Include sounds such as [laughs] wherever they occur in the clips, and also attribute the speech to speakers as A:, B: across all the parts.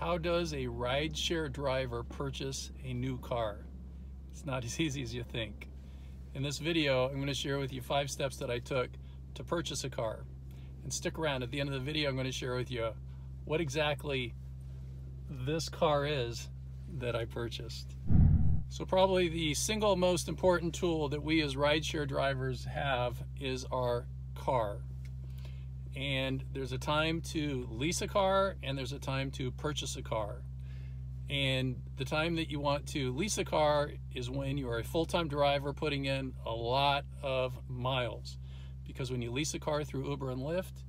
A: How does a rideshare driver purchase a new car? It's not [laughs] as easy as you think. In this video, I'm going to share with you five steps that I took to purchase a car. And stick around. At the end of the video, I'm going to share with you what exactly this car is that I purchased. So probably the single most important tool that we as rideshare drivers have is our car. And there's a time to lease a car and there's a time to purchase a car. And the time that you want to lease a car is when you are a full-time driver putting in a lot of miles. Because when you lease a car through Uber and Lyft,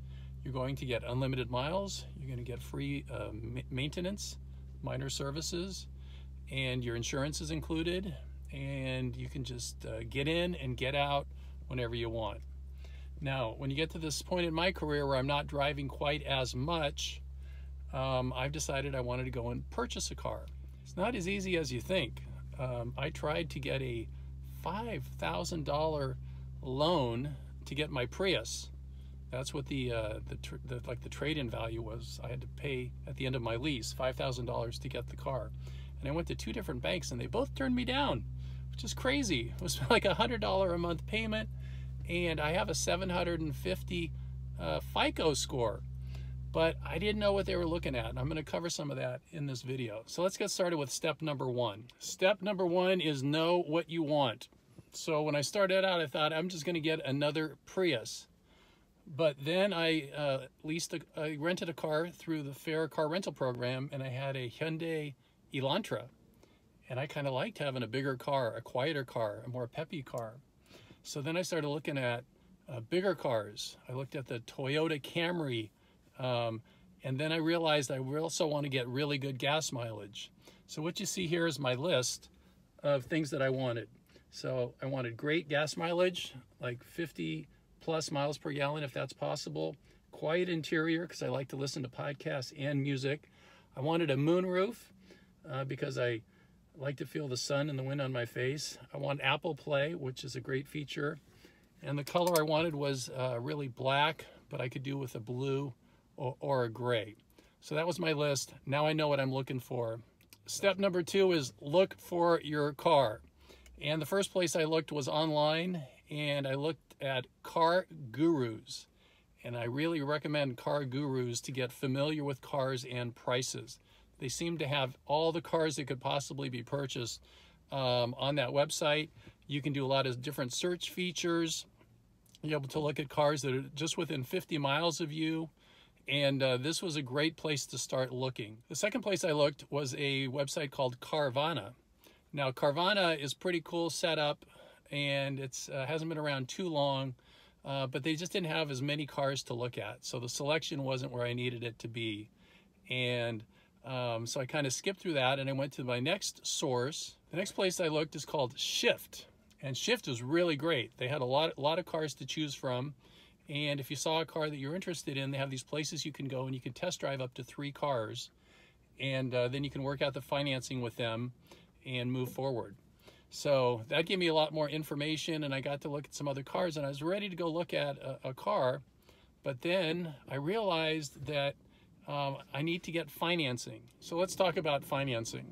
A: you're going to get unlimited miles, you're going to get free uh, maintenance, minor services, and your insurance is included and you can just uh, get in and get out whenever you want. Now, when you get to this point in my career where I'm not driving quite as much, um, I've decided I wanted to go and purchase a car. It's not as easy as you think. Um, I tried to get a $5,000 loan to get my Prius. That's what the, uh, the, the like the trade-in value was. I had to pay at the end of my lease $5,000 to get the car and I went to two different banks and they both turned me down, which is crazy. It was [laughs] like a hundred dollar a month payment, and I have a 750 uh, FICO score, but I didn't know what they were looking at. And I'm going to cover some of that in this video. So let's get started with step number one. Step number one is know what you want. So when I started out, I thought I'm just going to get another Prius. But then I uh, leased, a, I rented a car through the Fair Car Rental Program, and I had a Hyundai Elantra. And I kind of liked having a bigger car, a quieter car, a more peppy car. So then I started looking at uh, bigger cars. I looked at the Toyota Camry. Um, and then I realized I also want to get really good gas mileage. So what you see here is my list of things that I wanted. So I wanted great gas mileage, like 50 plus miles per gallon if that's possible. Quiet interior because I like to listen to podcasts and music. I wanted a moonroof uh, because I like to feel the sun and the wind on my face. I want Apple Play, which is a great feature. And the color I wanted was uh, really black, but I could do with a blue or, or a gray. So that was my list. Now I know what I'm looking for. Step number two is look for your car. And the first place I looked was online and I looked at Car Gurus. And I really recommend Car Gurus to get familiar with cars and prices. They seem to have all the cars that could possibly be purchased um, on that website. You can do a lot of different search features. You're able to look at cars that are just within 50 miles of you. And uh, this was a great place to start looking. The second place I looked was a website called Carvana. Now, Carvana is pretty cool setup and it uh, hasn't been around too long, uh, but they just didn't have as many cars to look at. So the selection wasn't where I needed it to be. And um, so I kind of skipped through that and I went to my next source. The next place I looked is called Shift. And Shift was really great. They had a lot, a lot of cars to choose from. And if you saw a car that you're interested in, they have these places you can go and you can test drive up to three cars. And uh, then you can work out the financing with them and move forward. So that gave me a lot more information and I got to look at some other cars and I was ready to go look at a, a car. But then I realized that um, I need to get financing. So let's talk about financing.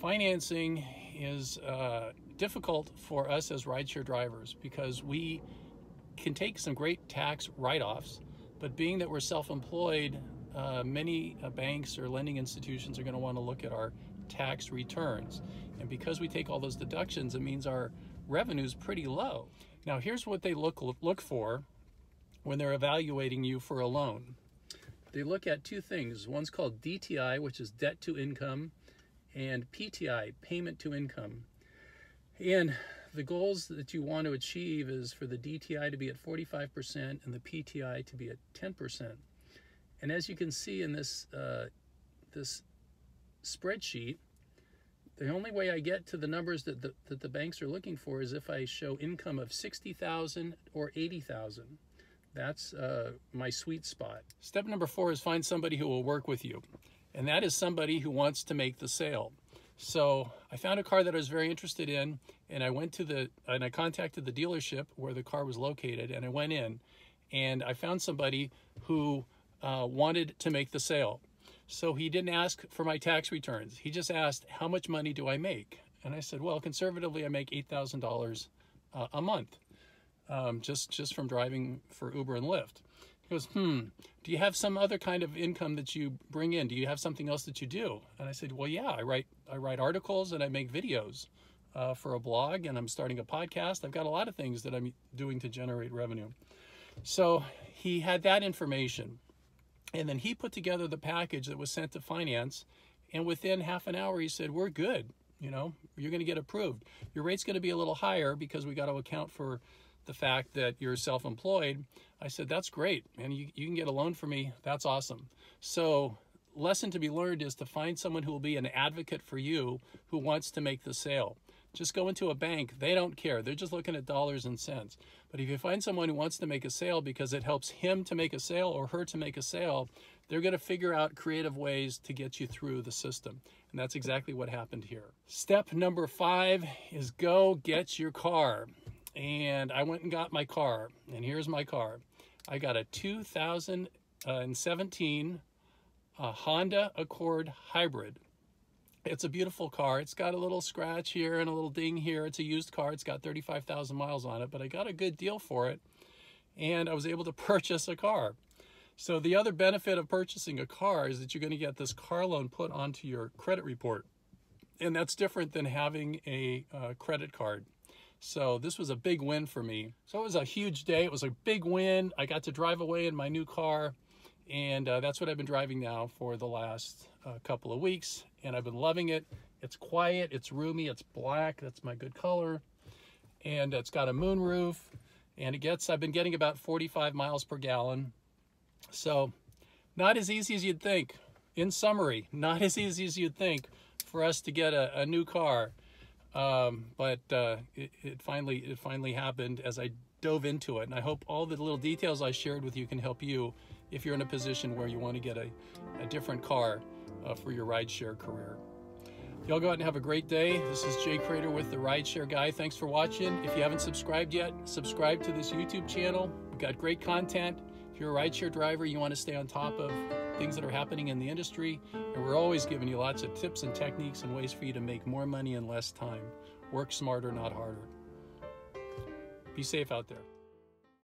A: Financing is uh, difficult for us as rideshare drivers because we can take some great tax write-offs, but being that we're self-employed, uh, many uh, banks or lending institutions are going to want to look at our tax returns. And because we take all those deductions, it means our revenue is pretty low. Now, here's what they look, look for when they're evaluating you for a loan they look at two things. One's called DTI, which is debt to income, and PTI, payment to income. And the goals that you want to achieve is for the DTI to be at 45% and the PTI to be at 10%. And as you can see in this, uh, this spreadsheet, the only way I get to the numbers that the, that the banks are looking for is if I show income of 60,000 or 80,000. That's uh, my sweet spot. Step number four is find somebody who will work with you. And that is somebody who wants to make the sale. So I found a car that I was very interested in and I went to the, and I contacted the dealership where the car was located and I went in and I found somebody who uh, wanted to make the sale. So he didn't ask for my tax returns. He just asked, How much money do I make? And I said, Well, conservatively, I make $8,000 uh, a month um, just, just from driving for Uber and Lyft. He goes, Hmm, do you have some other kind of income that you bring in? Do you have something else that you do? And I said, Well, yeah, I write, I write articles and I make videos. Uh, for a blog and I'm starting a podcast. I've got a lot of things that I'm doing to generate revenue. So he had that information. And then he put together the package that was sent to finance. And within half an hour, he said, We're good. You know, you're going to get approved. Your rate's going to be a little higher because we got to account for the fact that you're self employed. I said, That's great. And you, you can get a loan for me. That's awesome. So, lesson to be learned is to find someone who will be an advocate for you who wants to make the sale. Just go into a bank, they don't care. They're just looking at dollars and cents. But if you find someone who wants to make a sale because it helps him to make a sale or her to make a sale, they're going to figure out creative ways to get you through the system. And that's exactly what happened here. Step number five is go get your car. And I went and got my car. And here's my car. I got a 2017 uh, Honda Accord Hybrid. It's a beautiful car. It's got a little scratch here and a little ding here. It's a used car. It's got 35,000 miles on it, but I got a good deal for it and I was able to [laughs] purchase a car. So the other benefit of purchasing a car is that you're going to get this car loan put onto your credit report. And that's different than having a uh, credit card. So this was a big win for me. So it was a huge day. It was a big win. I got to drive away in my new car. And uh, that's what I've been driving now for the last uh, couple of weeks. And I've been loving it. It's quiet, it's roomy, it's black. That's my good color. And it's got a moonroof. And it gets, I've been getting about 45 miles per gallon. So not as easy as you'd think. In summary, not as easy as you'd think for us to get a, a new car. Um, but uh, it, it, finally it finally happened as I dove into it. And I hope all the little details I shared with you can help you if you're in a position where you want to get a, a different car uh, for your rideshare career. Y'all go out and have a great day. This is Jay Cradeur with the Rideshare Guy. Thanks for watching. If you haven't subscribed yet, subscribe to this YouTube channel. We've got great content. If you're a rideshare driver, you want to stay on top of things that are happening in the industry. And we're always giving you lots of tips and techniques and ways for you to make more money in less time. Work smarter, not harder. Be safe out there.